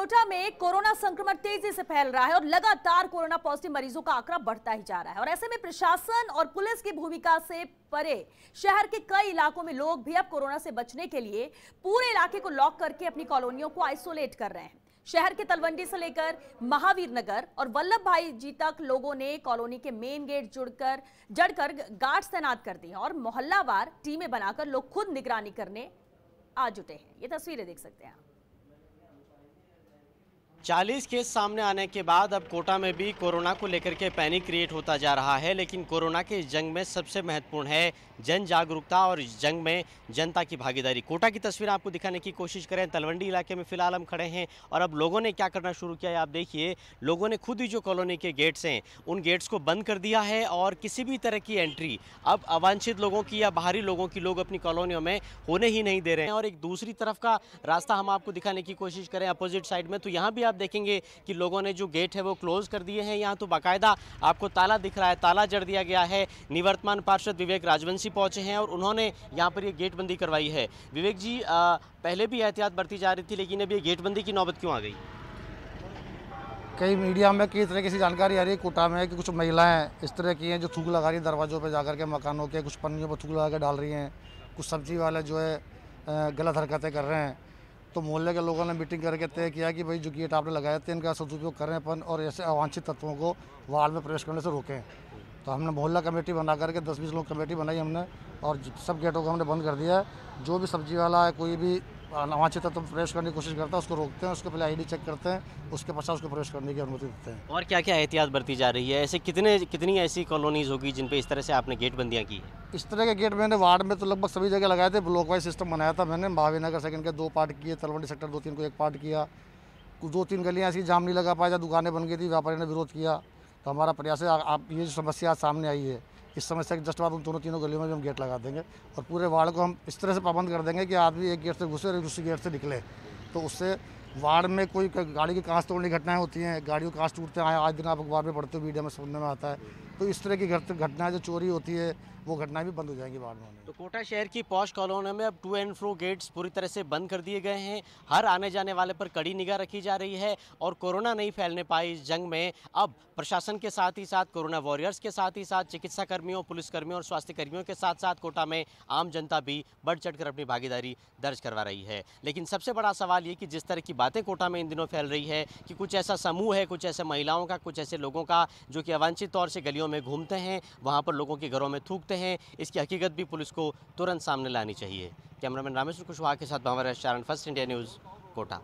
कोटा में कोरोना संक्रमण तेज़ी से फैल रहा है और लगातार कोरोना पॉजिटिव मरीजों का आंकड़ा बढ़ता ही जा रहा है। और ऐसे में प्रशासन और पुलिस की भूमिका से परे शहर के कई इलाकों में लोग भी अब कोरोना से बचने के लिए पूरे इलाके को लॉक करके अपनी कॉलोनियों को आइसोलेट कर रहे हैं। शहर के तलवंडी से लेकर महावीर नगर और वल्लभ भाई जी तक लोगों ने कॉलोनी के मेन गेट जुड़कर, जड़कर गार्ड्स तैनात कर दी हैं और मोहल्लावार टीमें बनाकर लोग खुद निगरानी करने आ जुटे हैं। ये तस्वीरें देख सकते हैं आप। 40 केस सामने आने के बाद अब कोटा में भी कोरोना को लेकर के पैनिक क्रिएट होता जा रहा है, लेकिन कोरोना के जंग में सबसे महत्वपूर्ण है जन जागरूकता और जंग में जनता की भागीदारी। कोटा की तस्वीर आपको दिखाने की कोशिश करें। तलवंडी इलाके में फ़िलहाल हम खड़े हैं और अब लोगों ने क्या करना शुरू किया है, आप देखिए, लोगों ने खुद ही जो कॉलोनी के गेट्स हैं, उन गेट्स को बंद कर दिया है और किसी भी तरह की एंट्री, अब अवांछित लोगों की या बाहरी लोगों की लोग अपनी कॉलोनियों में होने ही नहीं दे रहे हैं। और एक दूसरी तरफ़ का रास्ता हम आपको दिखाने की कोशिश करें, अपोजिट साइड में तो यहाँ भी आप देखेंगे कि लोगों ने जो गेट है वो क्लोज कर दिए हैं। यहाँ तो बाकायदा आपको ताला दिख रहा है ताला जड़ दिया गया है। निवर्तमान पार्षद विवेक राजवंशी पहुँचे हैं और उन्होंने यहाँ पर ये गेटबंदी करवाई है। विवेक जी आ, पहले भी एहतियात बरती जा रही थी लेकिन अभी ये गेटबंदी की नौबत क्यों आ गई? कई मीडिया में कई तरह की जानकारी आ रही है कोटा में कि कुछ महिलाएँ इस तरह की हैं जो थूक लगा रही हैं दरवाज़ों पर जाकर के मकानों के कुछ पन्नियों पर थूक लगा के डाल रही हैं। कुछ सब्ज़ी वाले जो है गलत हरकतें कर रहे हैं। तो मोहल्ले के लोगों ने मीटिंग करके तय किया कि भाई जो गेट आपने लगाए थे, इनका सदुपयोग करें अपन और ऐसे अवांछित तत्वों को वार्ड में प्रवेश करने से रोकें। तो हमने मोहल्ला कमेटी बना करके दस बीस लोग कमेटी बनाई हमने और सब गेटों को हमने बंद कर दिया है। जो भी सब्ज़ी वाला है, कोई भी अवांछित तत्व प्रवेश करने की कोशिश करता है उसको रोकते हैं उसके पहले आईडी चेक करते हैं उसके पश्चात उसको प्रवेश करने की अनुमति देते हैं। और क्या क्या एहतियात बरती जा रही है? ऐसे कितने कितनी ऐसी कॉलोनीज होगी जिन पे इस तरह से आपने गेट बंदियाँ की है? इस तरह के गेट मैंने वार्ड में तो लगभग सभी जगह लगाए थे ब्लॉक वाइज सिस्टम बनाया था मैंने महावीर नगर सेकंड के दो पार्ट किए तलवंडी सेक्टर दो तीन को एक पार्ट किया कुछ दो तीन गलियाँ ऐसी जाम नहीं लगा पाया दुकानें बन गई थी व्यापारी ने विरोध किया तो हमारा प्रयास है आप ये समस्या सामने आई है इस समस्या के जस्ट बाद उन दोनों तीनों गलियों में भी हम गेट लगा देंगे और पूरे वार्ड को हम इस तरह से पाबंद कर देंगे कि आदमी एक गेट से घुसे और दूसरे गेट से निकले। तो उससे वार्ड में कोई गाड़ी की कांच तोड़ने की घटनाएँ होती हैं गाड़ियों कांच टूटते हैं, आज दिन आप अखबार में पढ़ते हो वीडियो में सुनने में आता है। तो इस तरह की घटनाएँ जो चोरी होती है वो घटनाएँ भी बंद हो जाएँगी बाद में तो कोटा शहर की पौष कॉलोनी में अब टू एंड फ्रो गेट्स पूरी तरह से बंद कर दिए गए हैं। हर आने जाने वाले पर कड़ी निगाह रखी जा रही है और कोरोना नहीं फैलने पाई इस जंग में। अब प्रशासन के साथ ही साथ, कोरोना वॉरियर्स के साथ ही साथ चिकित्सा कर्मियों पुलिसकर्मियों और स्वास्थ्य कर्मियों के साथ साथ कोटा में आम जनता भी बढ़ चढ़ अपनी भागीदारी दर्ज करवा रही है। लेकिन सबसे बड़ा सवाल ये कि जिस तरह की बातें कोटा में इन दिनों फैल रही है कि कुछ ऐसा समूह है, कुछ ऐसे महिलाओं का, कुछ ऐसे लोगों का जो कि अवांछित तौर से गलियों में घूमते हैं, वहाँ पर लोगों के घरों में थूकते हैं, इसकी हकीकत भी पुलिस को तुरंत सामने लानी चाहिए। कैमरामैन रामेश्वर कुशवाहा के साथ Bhawar Charan first India news, Kota.